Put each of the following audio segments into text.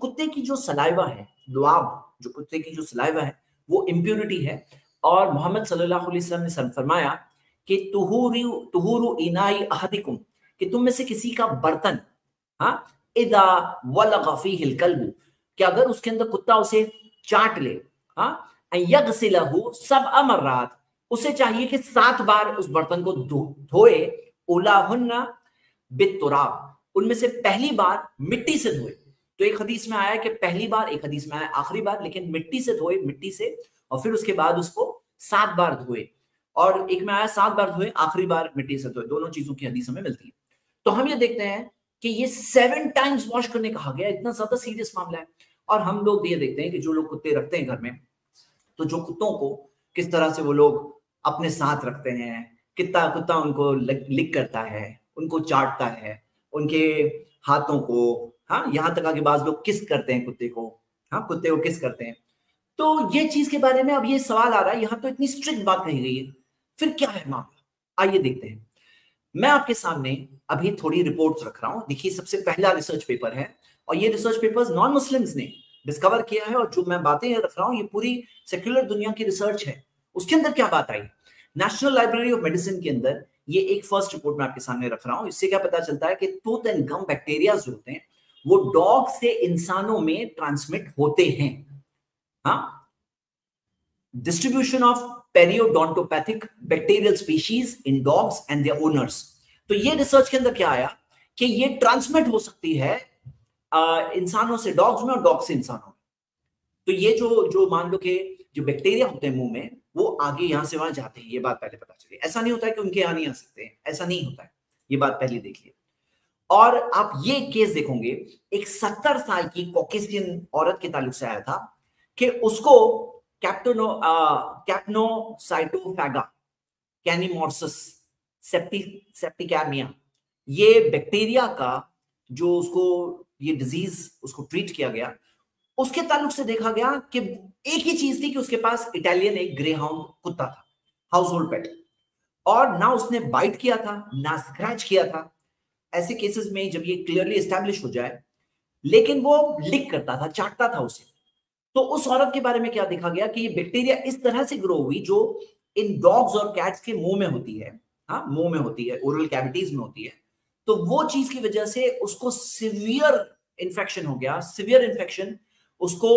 कुत्ते की जो सलाइवा है, लुआब, जो कुत्ते की जो सलाइवा है, वो इम्प्योरिटी है। और मोहम्मद वसल्लम ने फरमाया कि तुहुरु तुहुरु इनाई अहदिकुम, कि तुम में से किसी का बर्तन हाँ इदा वलगा फीहिल कि अगर उसके अंदर कुत्ता उसे चाट ले हाँ यगसिलहु सब अमरात उसे चाहिए कि सात बार उस बर्तन को धोए, उलाहुन्ना बितुराब उनमें से पहली बार मिट्टी से धोए। तो एक हदीस में आया कि पहली बार, एक हदीस में आया, आखिरी बार, लेकिन मिट्टी से धोए, मिट्टी से, और फिर उसके बाद उसको सात बार धोए। और एक में आया, सात बार धोए, आखिरी बार मिट्टी से धोए। दोनों चीज़ों की हदीस हमें मिलती है। तो हम ये देखते हैं कि ये सेवन टाइम्स वॉश करने कहा गया इतना ज़्यादा सीरियस मामला है। और हम लोग ये देखते हैं कि जो लोग कुत्ते रखते हैं घर में तो जो कुत्तों को किस तरह से वो लोग अपने साथ रखते हैं, कितना कुत्ता उनको लिक करता है, उनको चाटता है, उनके हाथों को हाँ यहाँ तक आगे बाज लोग किस करते हैं कुत्ते को? हाँ कुत्ते को किस करते हैं? तो ये चीज़ के बारे में अब ये सवाल आ रहा है, यहाँ तो इतनी स्ट्रिक्ट बात कही गई है। फिर क्या है मामला? आइए देखते हैं। मैं आपके सामने अभी थोड़ी रिपोर्ट्स रख रहा हूँ। देखिए, सबसे पहला रिसर्च पेपर है और ये रिसर्च पेपर्स नॉन मुस्लिम्स ने डिस्कवर किया है और जो मैं बातें रख रहा हूँ, ये पूरी सेक्युलर दुनिया की रिसर्च है। उसके अंदर क्या बात आई? नेशनल लाइब्रेरी ऑफ़ मेडिसिन के अंदर ये एक फ़र्स्ट रिपोर्ट मैं आपके सामने रख रहा हूँ। इससे क्या पता चलता है कि टूथ एंड गम बैक्टीरिया होते हैं वो डॉग से इंसानों में ट्रांसमिट होते हैं। हाँ? Distribution of periodontopathic bacterial species in dogs and their owners तो ये रिसर्च के अंदर क्या आया? कि ये ट्रांसमिट हो सकती है इंसानों से डॉग्स में और डॉग से इंसानों में। तो ये जो जो मान लो कि जो बैक्टीरिया होते हैं मुँह में, वो आगे यहाँ से वहाँ जाते हैं। ये बात पहले पता चली। ऐसा नहीं होता है कि उनके यहाँ नहीं आ सकते। ऐसा नहीं होता है। ये बात पहले देखिए। और आप ये केस देखोगे, एक सत्तर साल की कॉकेसियन औरत के ताल्लुक से आया था कि उसको कैप्टनो कैप्नोसाइटोफैगा कैनिमोर्सिस सेप्टी सेप्टिकैमिया ये बैक्टीरिया का जो उसको, ये डिज़ीज़ उसको ट्रीट किया गया, उसके ताल्लुक से देखा गया कि एक ही चीज़ थी कि उसके पास इटालियन एक ग्रे हाउंड कुत्ता था हाउस होल्ड पेट और ना उसने बाइट किया था, ना स्क्रैच किया था ऐसे केसेस में जब ये क्लियरली स्टैब्लिश हो जाए, लेकिन वो लिक करता था, चाटता था उसे। तो उस औरत के बारे में क्या देखा गया कि ये बैक्टीरिया इस तरह से ग्रो हुई जो इन डॉग्स और कैट्स के मुँह में होती है हाँ मुँह में होती है ओरल कैविटीज में होती है। तो वो चीज़ की वजह से उसको सिवियर इन्फेक्शन हो गया सिवियर इन्फेक्शन उसको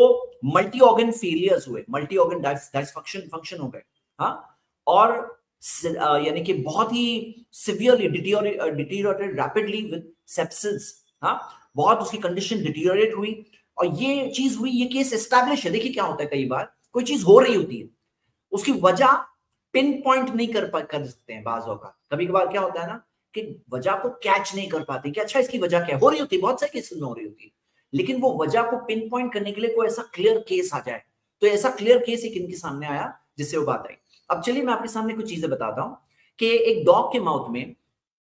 मल्टी ऑर्गन फेलियर्स हुए मल्टी ऑर्गन डायफंक्शन फ़ंक्शन हो गए हाँ और यानी कि बहुत ही severely deteriorated rapidly with sepsis हाँ? बहुत उसकी कंडीशन डिटीरियोरेट हुई और ये चीज़ हुई, ये केस एस्टैब्लिश है। देखिए क्या होता है कई बार, कोई चीज़ हो रही होती है, उसकी वजह पिन पॉइंट नहीं कर पा, कर सकते हैं बाज का कभी कभार क्या होता है ना कि वजह को कैच नहीं कर पाते कि अच्छा इसकी वजह क्या, हो रही होती है, बहुत सारे केसेस में हो रही होती है, लेकिन वो वजह को पिन पॉइंट करने के लिए कोई ऐसा क्लियर केस आ जाए। तो ऐसा क्लियर केस एक इनके सामने आया, जिससे वो बात आई। अब चलिए मैं आपके सामने कुछ चीज़ें बताता हूँ कि एक डॉग के माउथ में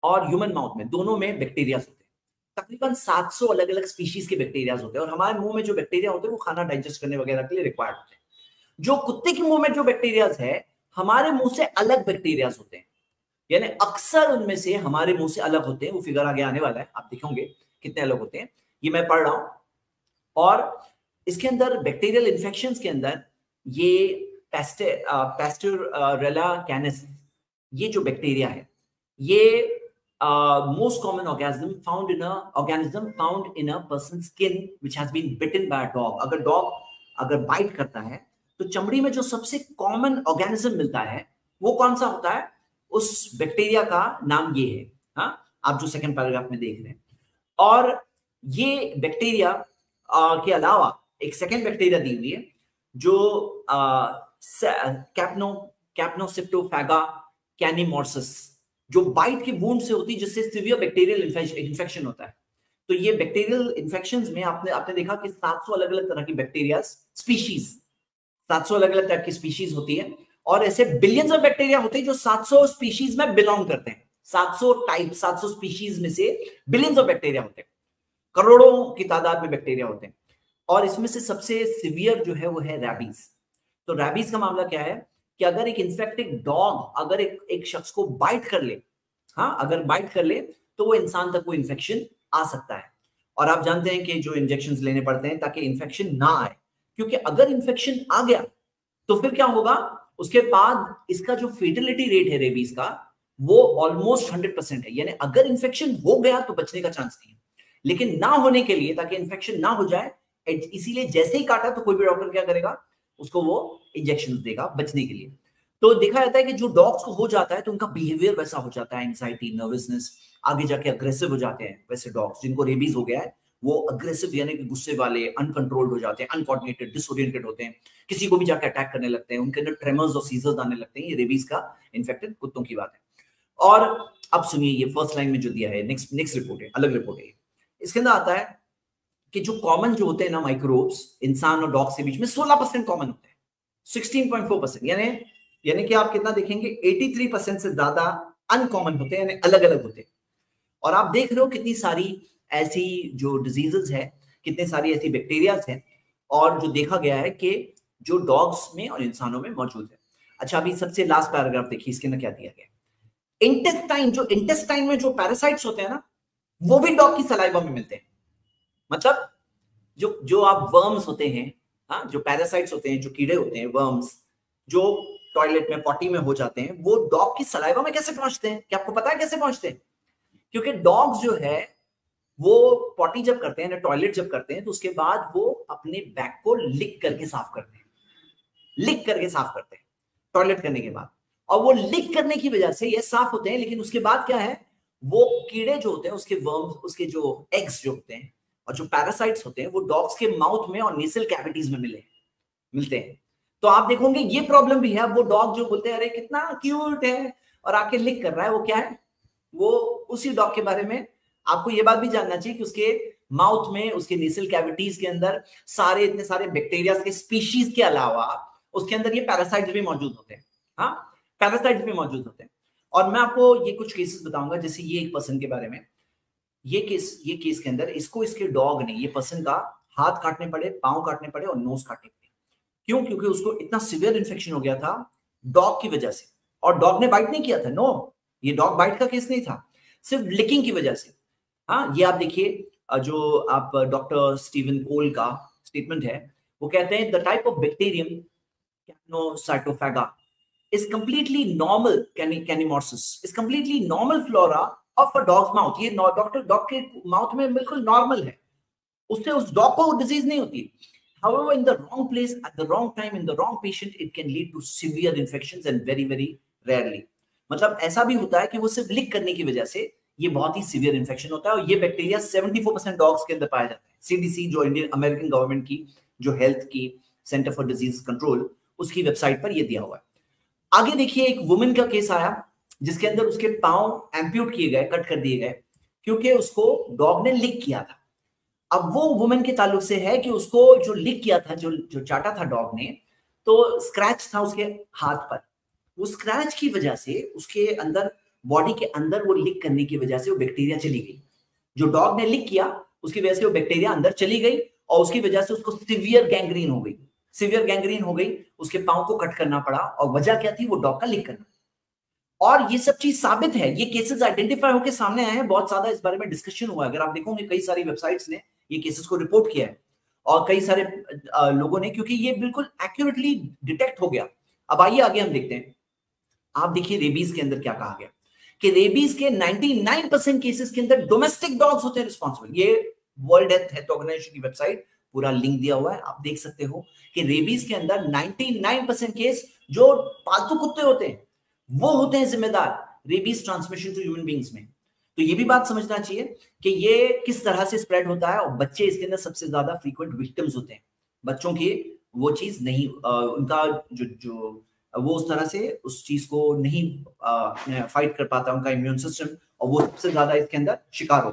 और ह्यूमन माउथ में दोनों में बैक्टीरिया होते हैं। तकरीबन 700 अलग अलग स्पीशीज के बैक्टीरिया होते हैं और हमारे मुँह में जो बैक्टीरिया होते हैं, वो खाना डाइजेस्ट करने वगैरह के लिए रिक्वायर्ड होते हैं। जो कुत्ते के मुँह में जो बैक्टीरिया है, हमारे मुँह से अलग बैक्टीरिया होते हैं। यानी अक्सर उनमें से हमारे मुँह से अलग होते हैं, वो फिगर आगे आने वाला है, आप देखोगे कितने अलग होते हैं। ये मैं पढ़ रहा हूँ। और इसके अंदर बैक्टीरियल इन्फेक्शन के अंदर ये कैनिस ये जो बैक्टीरिया है, ये most common organism found in organism found in a person skin has been bitten by dog अगर डॉग अगर बाइट करता है तो चमड़ी में जो सबसे कॉमन ऑर्गेनिज्म मिलता है, वो कौन सा होता है? उस बैक्टीरिया का नाम ये है। हाँ? आप जो सेकंड पैराग्राफ में देख रहे हैं। और ये बैक्टीरिया के अलावा एक सेकेंड बैक्टीरिया दी हुई है, जो कैप्नो, कैप्नोसिप्टोफैगा कैनिमोर्सिस, जो बाइट की वूंड से होती है, जिससे सिवियर बैक्टीरियल इन्फेक्शन होता है। तो ये बैक्टीरियल इन्फेक्शन में आपने आपने देखा कि 700 अलग अलग तरह की बैक्टीरिया स्पीशीज 700 अलग अलग तरह की स्पीशीज होती है, और ऐसे बिलियंस ऑफ़ बैक्टीरिया होते हैं जो 700 स्पीशीज में बिलोंग करते हैं। 700 टाइप 700 स्पीशीज में से बिलियंस ऑफ़ बैक्टीरिया होते हैं। करोड़ों की तादाद में बैक्टीरिया होते हैं। और इसमें से सबसे सिवियर जो है, वो है रैबीज तो रैबीज का मामला क्या है कि अगर एक इन्फेक्टेड डॉग अगर एक एक शख्स को बाइट कर ले हाँ अगर बाइट कर ले तो वो इंसान तक वो इन्फेक्शन आ सकता है। और आप जानते हैं कि जो इंजेक्शन लेने पड़ते हैं ताकि इन्फेक्शन ना आए, क्योंकि अगर इन्फेक्शन आ गया तो फिर क्या होगा? उसके बाद इसका जो फेटलिटी रेट है रेबीज का, वो ऑलमोस्ट हंड्रेड परसेंट है। यानी अगर इन्फेक्शन हो गया तो बचने का चांस नहीं है। लेकिन ना होने के लिए, ताकि इन्फेक्शन ना हो जाए, इसीलिए जैसे ही काटा तो कोई भी डॉक्टर क्या करेगा? उसको वो इंजेक्शन देगा बचने के लिए। तो देखा जाता है कि जो डॉग्स को हो जाता है तो उनका बिहेवियर वैसा हो जाता है एंग्जाइटी नर्वसनेस आगे जाके अग्रेसिव हो जाते हैं वैसे डॉग्स जिनको रेबीज हो गया है, वो अग्रेसिव यानी कि गुस्से वाले अनकंट्रोल्ड हो जाते हैं अनकोऑर्डिनेटेड डिसोरिएंटेड होते हैं, किसी को भी जाके अटैक करने लगते हैं, उनके अंदर ट्रेमर्स और सीजर्स आने लगते हैं, ये रेबीज का इन्फेक्टेड कुत्तों की बात है। और अब सुनिए ये फ़र्स्ट लाइन में जो दिया है नेक्स्ट नेक्स्ट रिपोर्ट है, अलग रिपोर्ट है इसके अंदर आता है कि जो कॉमन जो होते हैं ना माइक्रोब्स इंसान और डॉग के बीच में 16 परसेंट कॉमन होते हैं। 16.4 परसेंट, यानी यानी कि आप कितना देखेंगे 83 परसेंट से ज़्यादा अनकॉमन होते हैं, यानी अलग अलग होते हैं। और आप देख रहे हो कितनी सारी ऐसी जो डिजीजेस है, कितने सारी ऐसी बैक्टीरियाज हैं, और जो देखा गया है कि जो डॉग्स में और इंसानों में मौजूद है। अच्छा अभी सबसे लास्ट पैराग्राफ देखिए, इसके अंदर क्या दिया गया इंटेस्टाइन जो इंटेस्टाइन में जो पैरासाइट्स होते हैं ना, वो भी डॉग की सलाइवा में मिलते हैं। मतलब जो जो आप वर्म्स होते हैं हाँ जो पैरासाइट्स होते हैं, जो कीड़े होते हैं वर्म्स जो टॉयलेट में पॉटी में हो जाते हैं, वो डॉग की सलाइवा में कैसे पहुँचते हैं? क्या आपको पता है कैसे पहुँचते हैं? क्योंकि डॉग्स जो है, वो पॉटी जब करते हैं टॉयलेट जब करते हैं तो उसके बाद वो अपने बैग को लिक करके साफ़ करते हैं। लिक करके साफ़ करते हैं टॉयलेट करने के बाद। और वो लिक करने की वजह से ये साफ़ होते हैं, लेकिन उसके बाद क्या है? वो कीड़े जो होते हैं, उसके वर्म्स उसके जो एग्स जो होते हैं और जो पैरासाइट्स होते हैं, वो डॉग्स के माउथ में और नेसल कैविटीज में मिले, मिलते हैं। तो आप देखोगे, ये प्रॉब्लम भी है। वो डॉग जो बोलते हैं, अरे, कितना क्यूट है। और आके लिक कर रहा है, वो क्या है? वो उसी डॉग के बारे में आपको ये बात भी जानना चाहिए कि उसके माउथ में, उसके नेसल कैविटीज के अंदर सारे, इतने सारे बैक्टीरिया के स्पीशीज के अलावा उसके अंदर ये पैरासाइट भी मौजूद होते हैं। हाँ पैरासाइट्स भी मौजूद होते हैं। और मैं आपको ये कुछ केसेस बताऊँगा, जैसे ये एक पर्सन के बारे में। ये केस ये केस के अंदर इसको इसके डॉग ने, ये पर्सन का हाथ काटने पड़े, पाँव काटने पड़े और नोज़ काटने पड़े। क्यों? क्योंकि उसको इतना सिवियर इन्फेक्शन हो गया था डॉग की वजह से। और डॉग ने बाइट नहीं किया था नो ये डॉग बाइट का केस नहीं था, सिर्फ़ लिकिंग की वजह से। हाँ ये आप देखिए जो आप डॉक्टर स्टीवन कोल का स्टेटमेंट है, वो कहते हैं the type of bacterium capnocytophaga is completely normal canimorphosis is completely normal flora of a dog's mouth. ये डॉक्टर डॉग के माउथ में बिल्कुल नॉर्मल है। उससे उस डॉग को डिज़ीज़ नहीं होती। However, in the wrong place, at the wrong time, in the wrong patient, it can lead to severe infections and very very rarely. मतलब ऐसा भी होता है कि वो सिर्फ़ लिक करने की वजह से ये बहुत ही सीवियर इन्फेक्शन होता है और ये बैक्टीरिया 74 परसेंट डॉग्स के अंदर पाया जाता है। सीडीसी जो इंडियन अमेरिकन गवर्नमेंट की, जो हेल्थ की सेंटर फॉर डिज़ीज़ कंट्रोल उसकी वेबसाइट पर ये दिया हुआ है। आगे देखिए, एक वुमेन का केस आया। जिसके अंदर उसके पाँव एम्प्यूट किए गए कट कर दिए गए, क्योंकि उसको डॉग ने लिक किया था। अब वो वुमेन के ताल्लुक से है कि उसको जो लिक किया था, जो जो चाटा था डॉग ने तो स्क्रैच था उसके हाथ पर। वो स्क्रैच की वजह से उसके अंदर बॉडी के अंदर वो लिक करने की वजह से वो बैक्टीरिया चली गई। जो डॉग ने लिक किया, उसकी वजह से वो बैक्टीरिया अंदर चली गई और उसकी वजह से उसको सिवियर गैंग्रीन हो गई। सिवियर गैंग्रीन हो गई, उसके पाँव को कट करना पड़ा और वजह क्या थी? वो डॉग का लिक करना। और ये सब चीज़ साबित है। ये केसेस आइडेंटिफाई होकर सामने आए हैं। बहुत ज़्यादा इस बारे में डिस्कशन हुआ है। अगर आप देखोगे, कई सारी वेबसाइट्स ने ये केसेस को रिपोर्ट किया है और कई सारे लोगों ने, क्योंकि ये बिल्कुल एक्यूरेटली डिटेक्ट हो गया। अब आइए, आगे हम देखते हैं। आप देखिए रेबीज के अंदर क्या कहा गया। कि रेबीज के 99 परसेंट केसेस के अंदर डोमेस्टिक डॉग्स होते हैं रिस्पॉन्सिबल ये वर्ल्ड हेल्थ ऑर्गेनाइजेशन की वेबसाइट पूरा लिंक दिया हुआ है। आप देख सकते हो कि रेबीज के अंदर 99 परसेंट केस जो पालतू कुत्ते होते हैं। वो होते हैं जिम्मेदार rabies transmission to human beings में। तो ये भी बात समझना चाहिए कि ये किस तरह से स्प्रेड होता है और बच्चे इसके अंदर सबसे ज़्यादा फ्रीक्वेंट विक्टिम्स होते हैं। बच्चों की वो चीज़ नहीं उनका जो जो, वो उस तरह से उस चीज़ को नहीं फाइट कर पाता उनका इम्यून सिस्टम और वो सबसे ज़्यादा इसके अंदर शिकार होता